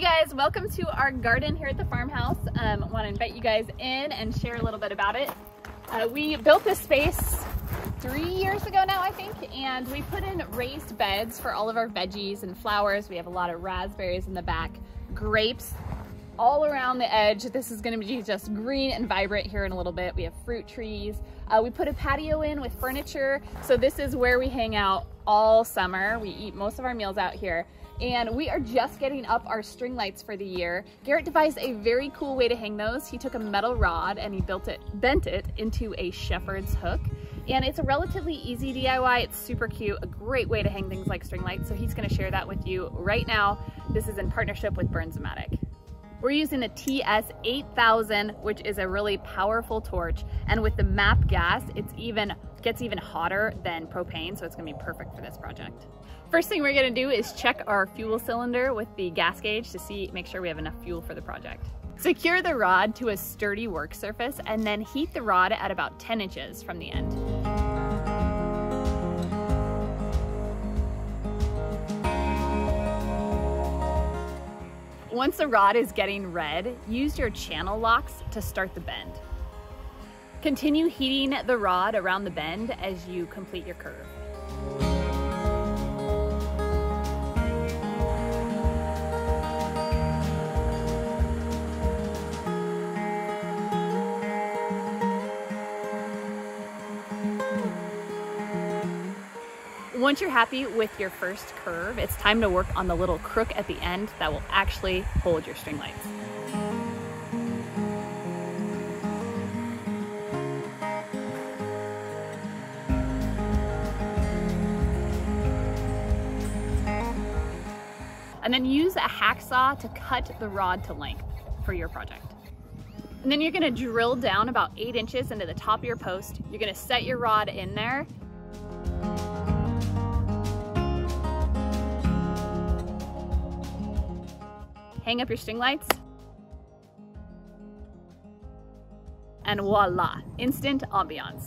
Hey guys, welcome to our garden here at the farmhouse. Um, want to invite you guys in and share a little bit about it. Uh, we built this space three years ago now, I think, and we put in raised beds for all of our veggies and flowers. We have a lot of raspberries in the back, grapes all around the edge. This is gonna be just green and vibrant here in a little bit. We have fruit trees. Uh, we put a patio in with furniture. So this is where we hang out all summer. We eat most of our meals out here and we are just getting up our string lights for the year. Garrett devised a very cool way to hang those. He took a metal rod and he built it, bent it into a shepherd's hook. And it's a relatively easy DIY. It's super cute, a great way to hang things like string lights. So he's gonna share that with you right now. This is in partnership with Bernzomatic. We're using the TS8000, which is a really powerful torch. And with the MAP gas, it's even gets even hotter than propane, so it's gonna be perfect for this project. First thing we're gonna do is check our fuel cylinder with the gas gauge to see, make sure we have enough fuel for the project. Secure the rod to a sturdy work surface and then heat the rod at about 10 inches from the end. Once the rod is getting red, use your channel locks to start the bend. Continue heating the rod around the bend as you complete your curve. Once you're happy with your first curve, it's time to work on the little crook at the end that will actually hold your string lights. And then use a hacksaw to cut the rod to length for your project. And then you're gonna drill down about eight inches into the top of your post. You're gonna set your rod in there hang up your string lights, and voila, instant ambiance.